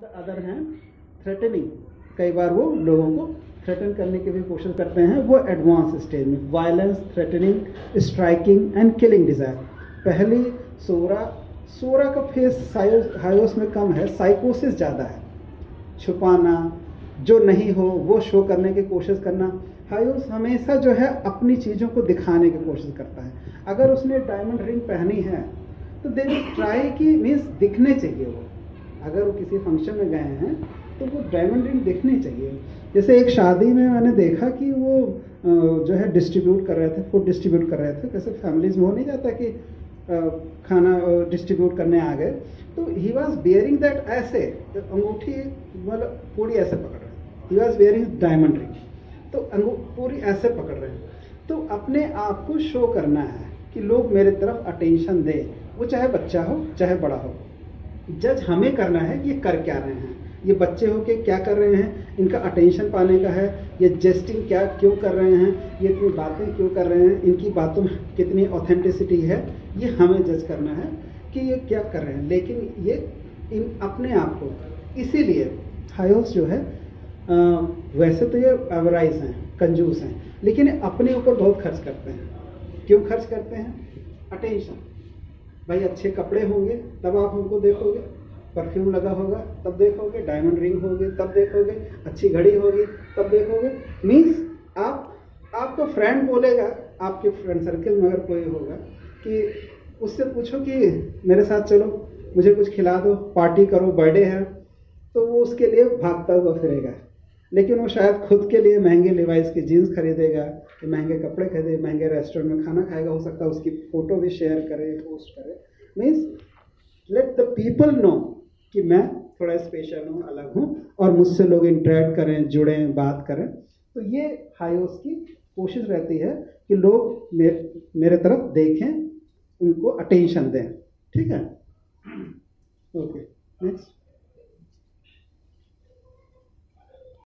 Other हैं threatening कई बार वो लोगों को थ्रेटन करने की भी कोशिश करते हैं। वो एडवांस स्टेज में violence threatening striking and killing desire पहली सोरा सोरा का फेस हायोस में कम है साइकोसिस ज़्यादा है। छुपाना, जो नहीं हो, वो शो करने की कोशिश करना। हायोस हमेशा जो है, अपनी चीज़ों को दिखाने की कोशिश करता है। अगर उसने डायमंड रिंग पहनी है तो दे ट्राई की मीन्स दिखने चाहिए वो। अगर वो किसी फ़ंक्शन में गए हैं तो वो डायमंड रिंग दिखनी चाहिए। जैसे एक शादी में मैंने देखा कि वो जो है डिस्ट्रीब्यूट कर रहे थे फ़ूड डिस्ट्रीब्यूट कर रहे थे, कैसे फैमिलीज़ में हो नहीं जाता कि खाना डिस्ट्रीब्यूट करने आ गए। तो ही वॉज़ बियरिंग दैट ऐसे अंगूठी मतलब पूरी ऐसे पकड़ रहे ही। वॉज़ बियरिंग डायमंड रिंग तो अंगू, पूरी ऐसे पकड़ रहे हैं। तो अपने आप को शो करना है कि लोग मेरे तरफ़ अटेंशन दें। वो चाहे बच्चा हो, चाहे बड़ा हो। जज हमें करना है ये कर क्या रहे हैं। ये बच्चे हो के क्या कर रहे हैं इनका अटेंशन पाने का है ये जेस्टिंग क्या क्यों कर रहे हैं ये इतनी बातें क्यों कर रहे हैं इनकी बातों में कितनी ऑथेंटिसिटी है ये हमें जज करना है कि ये क्या कर रहे हैं। लेकिन ये इन अपने आप को इसीलिए हायोस जो है आ, वैसे तो ये एवराइज हैं कंजूस हैं लेकिन अपने ऊपर बहुत खर्च करते हैं। क्यों खर्च करते हैं? अटेंशन भाई अच्छे कपड़े होंगे, तब आप उनको देखोगे। परफ्यूम लगा होगा, तब देखोगे। डायमंड रिंग होगी, तब देखोगे। अच्छी घड़ी होगी, तब देखोगे। मीन्स आप, आपका फ्रेंड बोलेगा, आपके फ्रेंड सर्कल में अगर कोई होगा, कि उससे पूछो कि, मेरे साथ चलो, मुझे कुछ खिला दो पार्टी करो बर्थडे है। तो वो उसके लिए भागता हुआ फिरेगा। लेकिन वो शायद खुद के लिए महँगे लिवाइस की जीन्स खरीदेगा महँगे कपड़े खरीदे, महँगे रेस्टोरेंट में खाना खाएगा, हो सकता है उसकी फ़ोटो भी शेयर करे पोस्ट करे। Means let the people know कि मैं थोड़ा स्पेशल हूँ, अलग हूँ और मुझसे लोग इंटरेक्ट करें, जुड़ें, बात करें। तो ये हाईओस की कोशिश रहती है कि लोग मेरे मेरे तरफ़ देखें, उनको अटेंशन दें। ठीक है? Okay next